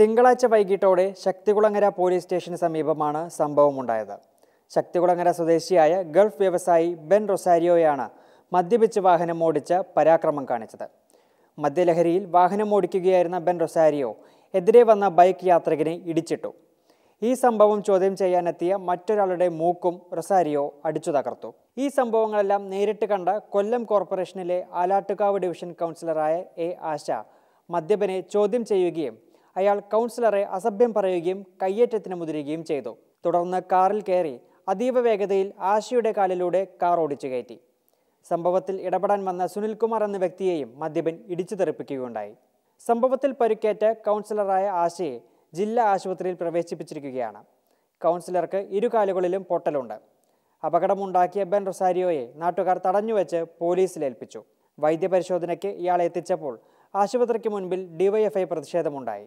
തിങ്കളാഴ്ച വൈകിട്ടോടെ ശക്തികുളങ്ങര പോലീസ് സ്റ്റേഷന് സമീപമാണ് സംഭവമുണ്ടായത്. ശക്തികുളങ്ങര സ്വദേശിയായ ഗൾഫ് വ്യവസായി ബെൻ റൊസാരിയോയാണ് മദ്യപിച്ച് വാഹനം ഓടിച്ച പരാക്രമം കാണിച്ചത്. മദ്യലഹരിയിൽ വാഹനം ഓടിക്കുകയായിരുന്ന ബെൻ റൊസാരിയോ എതിരെ വന്ന ബൈക്ക് യാത്രികനെ ഇടിച്ചിട്ടു. ഈ സംഭവം ചോദ്യം ചെയ്യാനെത്തിയ മറ്റൊരാളുടെ മൂക്കും റൊസാരിയോ അടിച്ചു തകർത്തു. ഈ സംഭവങ്ങളെല്ലാം നേരിട്ട് കണ്ട കൊല്ലം കോർപ്പറേഷനിലെ ആലാട്ടുകാവ് ഡിവിഷൻ കൗൺസിലറായ എ ആശ മദ്യപനെ ചോദ്യം ചെയ്യുകയും അയാൾ കൗൺസിലറെ അസഭ്യം പറയുകയും കയ്യേറ്റത്തിന് മുതിരുകയും ചെയ്തു. തുടർന്ന് കാറിൽ കയറി അതീവ വേഗതയിൽ ആശയുടെ കാലിലൂടെ കാർ ഓടിച്ചു കയറ്റി. സംഭവത്തിൽ ഇടപെടാൻ വന്ന സുനിൽകുമാർ എന്ന വ്യക്തിയെയും മദ്യപൻ ഇടിച്ചു തെറിപ്പിക്കുകയുണ്ടായി. സംഭവത്തിൽ പരുക്കേറ്റ കൗൺസിലറായ ആശയെ ജില്ലാ ആശുപത്രിയിൽ പ്രവേശിപ്പിച്ചിരിക്കുകയാണ്. കൗൺസിലർക്ക് ഇരുകാലുകളിലും പൊട്ടലുണ്ട്. അപകടമുണ്ടാക്കിയ ബെൻ റൊസാരിയോയെ നാട്ടുകാർ തടഞ്ഞുവെച്ച് പോലീസിലേൽപ്പിച്ചു വൈദ്യപരിശോധനയ്ക്ക് ഇയാളെ എത്തിച്ചപ്പോൾ ആശുപത്രിക്ക് മുൻപിൽ ഡിവൈഎഫ്ഐ പ്രതിഷേധമുണ്ടായി.